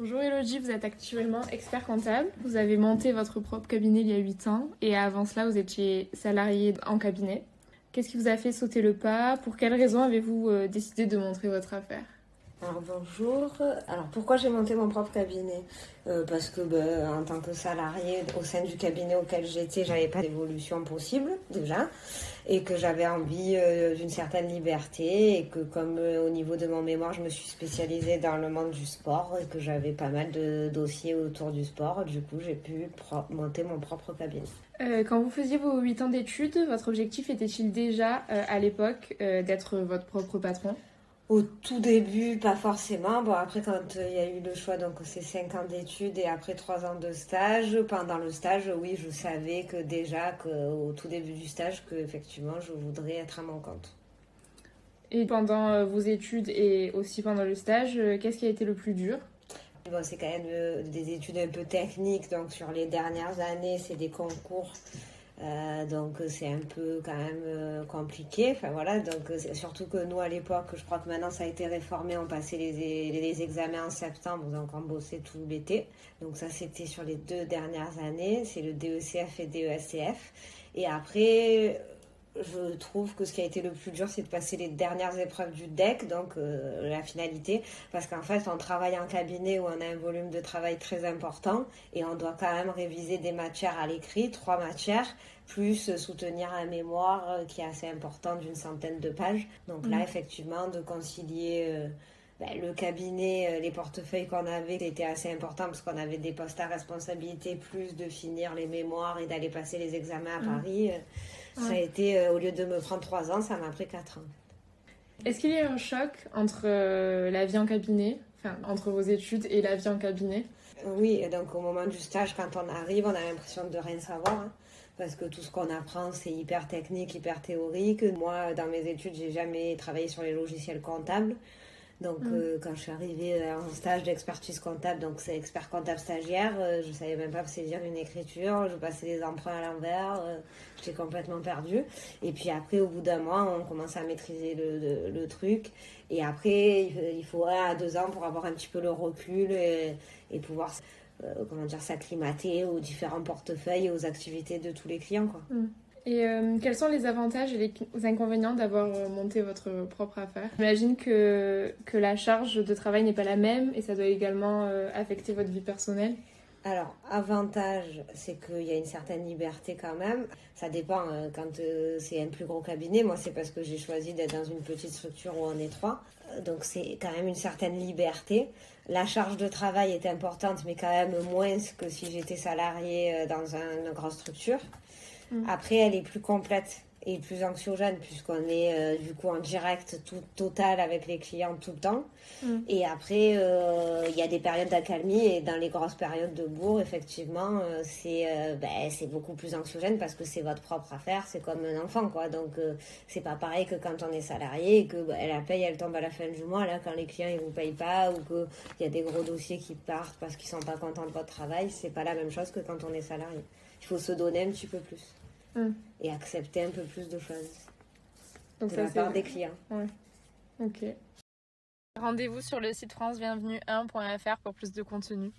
Bonjour Elodie, vous êtes actuellement expert comptable. Vous avez monté votre propre cabinet il y a 8 ans et avant cela vous étiez salarié en cabinet. Qu'est-ce qui vous a fait sauter le pas? Pour quelles raisons avez-vous euh, décidé de montrer votre affaire? Alors bonjour. Alors pourquoi j'ai monté mon propre cabinet? Euh, Parce que ben, en tant que salarié au sein du cabinet auquel j'étais, j'avais pas d'évolution possible déjà, et que j'avais envie euh, d'une certaine liberté, et que comme euh, au niveau de mon mémoire, je me suis spécialisée dans le monde du sport et que j'avais pas mal de dossiers autour du sport, du coup j'ai pu monter mon propre cabinet. quand vous faisiez vos 8 ans d'études, votre objectif était-il déjà à l'époque d'être votre propre patron? Au tout début, pas forcément. Bon, après, quand euh, il y a eu le choix, donc c'est 5 ans d'études et après 3 ans de stage. Pendant le stage, oui, je savais que déjà, au tout début du stage, que effectivement, je voudrais être à mon compte. Et pendant euh, vos études et aussi pendant le stage, euh, qu'est-ce qui a été le plus dur? Bon, c'est quand même des études un peu techniques, donc sur les dernières années, c'est des concours euh, donc c'est un peu quand même euh, compliqué. Enfin voilà, donc surtout que nous à l'époque, je crois que maintenant ça a été réformé, on passait les, les, examens en septembre, donc on bossait tout l'été. Donc ça c'était sur les deux dernières années, c'est le DECF et DESCF. Et après, je trouve que ce qui a été le plus dur, c'est de passer les dernières épreuves du DEC, donc la finalité, parce qu'en fait, on travaille en cabinet où on a un volume de travail très important et on doit quand même réviser des matières à l'écrit, trois matières, plus soutenir un mémoire euh, qui est assez important d'une centaine de pages. Donc là, mm. effectivement, de concilier euh, ben, le cabinet, euh, les portefeuilles qu'on avait, c'était assez important parce qu'on avait des postes à responsabilité, plus de finir les mémoires et d'aller passer les examens à mm. Paris. Ça a été, au lieu de me prendre trois ans, ça m'a pris quatre ans. Est-ce qu'il y a eu un choc entre la vie en cabinet, enfin entre vos études et la vie en cabinet? Oui, donc au moment du stage, quand on arrive, on a l'impression de rien savoir. Hein parce que tout ce qu'on apprend, c'est hyper technique, hyper théorique. Moi, dans mes études, j'ai jamais travaillé sur les logiciels comptables. Donc, mm. euh, quand je suis arrivée en stage d'expertise comptable, donc c'est expert comptable stagiaire, euh, je savais même pas saisir une écriture, je passais les emprunts à l'envers, euh, j'étais complètement perdue. Et puis après, au bout d'un mois, on commence à maîtriser le, le, truc. Et après, il faut un à deux ans pour avoir un petit peu le recul et, et pouvoir euh, comment dire, s'acclimater aux différents portefeuilles et aux activités de tous les clients. Quoi. Mm. Et euh, quels sont les avantages et les inconvénients d'avoir euh, monté votre propre affaire? J'imagine que, la charge de travail n'est pas la même et ça doit également affecter votre vie personnelle. Alors, avantage, c'est qu'il y a une certaine liberté quand même. Ça dépend quand c'est un plus gros cabinet. Moi, c'est parce que j'ai choisi d'être dans une petite structure où on est trois. Donc, c'est quand même une certaine liberté. La charge de travail est importante, mais quand même moins que si j'étais salarié euh, dans une grosse structure. Après, elle est plus complète et plus anxiogène puisqu'on est euh, du coup en direct tout total avec les clients tout le temps. Mm. Et après, euh, il y a des périodes d'accalmie et dans les grosses périodes de bourre, effectivement, euh, c'est ben, c'est beaucoup plus anxiogène parce que c'est votre propre affaire, c'est comme un enfant quoi. Donc c'est pas pareil que quand on est salarié et que ben, la paye elle tombe à la fin du mois là quand les clients ils vous payent pas ou qu'il y a des gros dossiers qui partent parce qu'ils sont pas contents de votre travail, c'est pas la même chose que quand on est salarié. Il faut se donner un petit peu plus. Mm. et accepter un peu plus de choses Donc de ça, la part des clients. Ouais. Ok. Rendez-vous sur le site francebienvenue1.fr pour plus de contenu.